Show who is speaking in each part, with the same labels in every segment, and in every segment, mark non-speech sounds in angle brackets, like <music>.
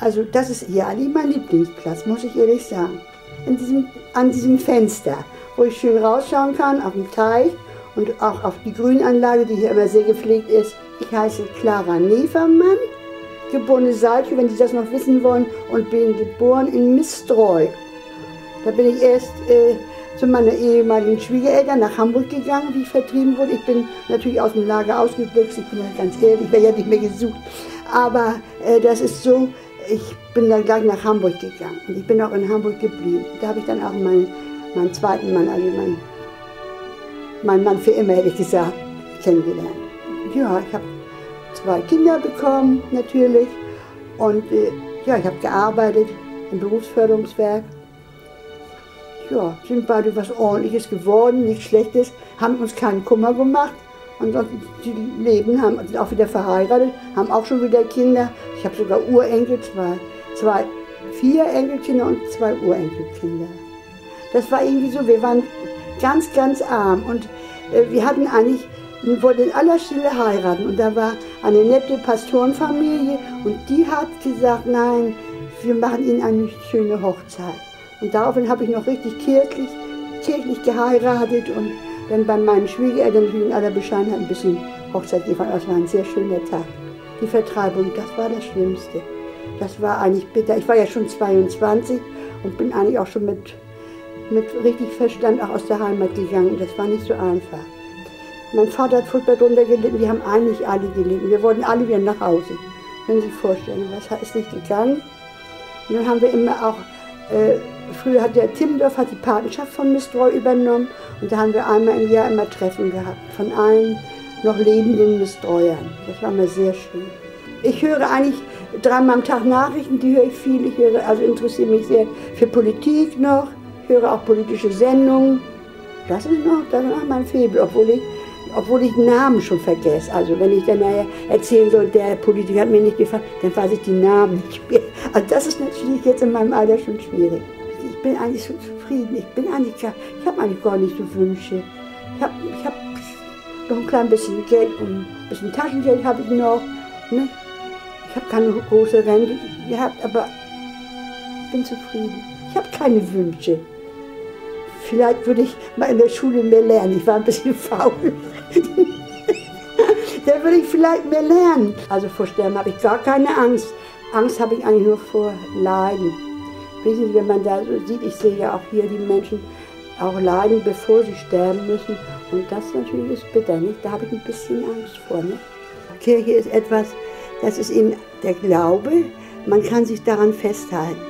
Speaker 1: Also das ist eigentlich mein Lieblingsplatz, muss ich ehrlich sagen. Diesem, an diesem Fenster, wo ich schön rausschauen kann auf den Teich und auch auf die Grünanlage, die hier immer sehr gepflegt ist. Ich heiße Clara Nevermann, geborene Salzburg, wenn Sie das noch wissen wollen, und bin geboren in Mistreu. Da bin ich erst äh, zu meiner ehemaligen Schwiegereltern nach Hamburg gegangen, wie ich vertrieben wurde. Ich bin natürlich aus dem Lager ausgebüxt, ich bin ja ganz ehrlich, ich werde ja nicht mehr gesucht. Aber äh, das ist so, ich bin dann gleich nach Hamburg gegangen und ich bin auch in Hamburg geblieben. Da habe ich dann auch meinen, meinen zweiten Mann, also meinen, meinen Mann für immer, hätte ich gesagt, kennengelernt. Ja, ich habe zwei Kinder bekommen, natürlich. Und äh, ja, ich habe gearbeitet im Berufsförderungswerk. Ja, sind beide was Ordentliches geworden, nichts Schlechtes, haben uns keinen Kummer gemacht. Ansonsten, die leben, haben, sind auch wieder verheiratet, haben auch schon wieder Kinder. Ich habe sogar Urenkel, zwei, zwei, vier Enkelkinder und zwei Urenkelkinder. Das war irgendwie so, wir waren ganz, ganz arm und äh, wir hatten eigentlich, wir wollten in aller Stille heiraten und da war eine nette Pastorenfamilie und die hat gesagt, nein, wir machen ihnen eine schöne Hochzeit. Und daraufhin habe ich noch richtig kirchlich, kirchlich geheiratet und dann bei meinen Schwiegereltern in aller Bescheidenheit ein bisschen Hochzeit. Das war ein sehr schöner Tag. Die Vertreibung, das war das Schlimmste. Das war eigentlich bitter. Ich war ja schon 22 und bin eigentlich auch schon mit, mit richtig Verstand auch aus der Heimat gegangen. Das war nicht so einfach. Mein Vater hat furchtbar drunter gelitten, wir haben eigentlich alle gelitten. Wir wollten alle wieder nach Hause. Können Sie sich vorstellen, das ist nicht gegangen. Und dann haben wir immer auch, äh, früher hat der Timmendorf hat die Patenschaft von Mistreu übernommen und da haben wir einmal im Jahr immer Treffen gehabt von allen noch lebenden Mistreuern. Das war mir sehr schön. Ich höre eigentlich dreimal am Tag Nachrichten, die höre ich viel. Ich höre, also interessiere mich sehr für Politik noch, ich höre auch politische Sendungen. Das ist noch, das ist noch mein Faible, obwohl ich, obwohl ich Namen schon vergesse. Also wenn ich dann erzählen soll, der Politiker hat mir nicht gefallen, dann weiß ich die Namen nicht mehr. Also das ist natürlich jetzt in meinem Alter schon schwierig. Ich bin eigentlich so zufrieden. Ich bin eigentlich, ich habe eigentlich gar nicht so Wünsche. Ich habe ich hab noch ein klein bisschen Geld und ein bisschen Taschengeld habe ich noch. Ne? Ich habe keine große Rente gehabt, aber ich bin zufrieden. Ich habe keine Wünsche. Vielleicht würde ich mal in der Schule mehr lernen. Ich war ein bisschen <laughs> faul. da würde ich vielleicht mehr lernen. Also vor Sterben habe ich gar keine Angst. Angst habe ich eigentlich nur vor Leiden. Wissen Sie, wenn man da so sieht, ich sehe ja auch hier die Menschen auch leiden, bevor sie sterben müssen. Und das natürlich ist bitter, nicht? Da habe ich ein bisschen Angst vor. Nicht? Kirche ist etwas, das ist eben der Glaube, man kann sich daran festhalten.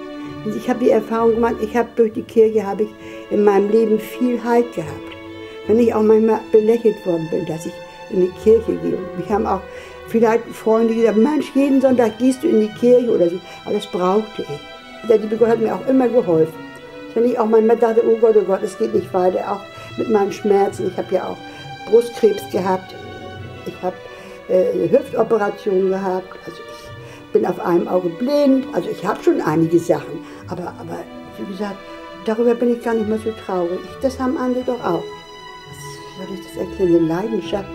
Speaker 1: Und ich habe die Erfahrung gemacht, ich habe durch die Kirche habe ich in meinem Leben viel Halt gehabt. Wenn ich auch manchmal belächelt worden bin, dass ich in die Kirche gehe. Mich haben auch vielleicht Freunde gesagt, Mensch, jeden Sonntag gehst du in die Kirche oder so. Aber das brauchte ich. Der liebe Gott hat mir auch immer geholfen. Wenn ich auch manchmal dachte, oh Gott, oh Gott, es geht nicht weiter, auch mit meinen Schmerzen. Ich habe ja auch Brustkrebs gehabt. Ich habe äh, Hüftoperationen gehabt. Also ich bin auf einem Auge blind. Also ich habe schon einige Sachen. Aber, aber wie gesagt, darüber bin ich gar nicht mehr so traurig. Das haben andere doch auch. Was soll ich das erklären? Eine Leidenschaft.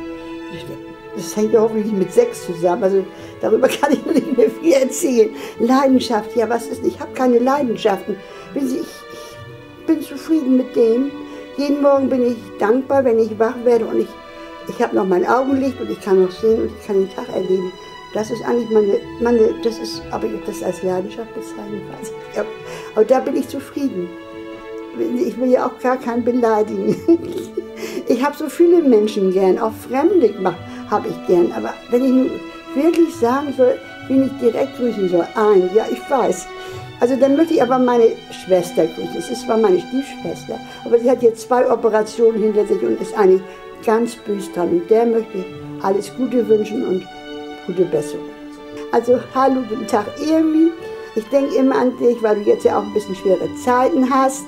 Speaker 1: Das hängt ja hoffentlich mit Sex zusammen. Also darüber <laughs> kann ich nicht mehr viel erzählen. Leidenschaft, ja, was ist? Ich habe keine Leidenschaften. Ich, bin zufrieden mit dem. Jeden Morgen bin ich dankbar, wenn ich wach werde und ich, ich habe noch mein Augenlicht und ich kann noch sehen und ich kann den Tag erleben. Das ist eigentlich meine, meine das ist, aber ich das als Leidenschaft bezeichnen, weiß ich. Aber da bin ich zufrieden. Ich will ja auch gar keinen beleidigen. <laughs> Ich habe so viele Menschen gern, auch Fremde habe ich gern. Aber wenn ich nun wirklich sagen soll, wen ich direkt grüßen soll, ein, ja, ich weiß. Also dann möchte ich aber meine Schwester grüßen. Es ist zwar meine Stiefschwester, aber sie hat jetzt zwei Operationen hinter sich und ist eigentlich ganz böse dran. Und der möchte ich alles Gute wünschen und gute Besserung. Also hallo, guten Tag Irmi. Ich denke immer an dich, weil du jetzt ja auch ein bisschen schwere Zeiten hast.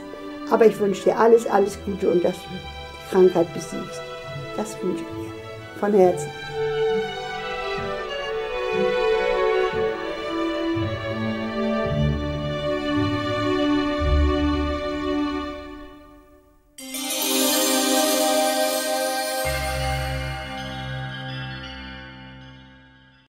Speaker 1: Aber ich wünsche dir alles, alles Gute und dass du die Krankheit besiegst. Das wünsche ich dir von Herzen.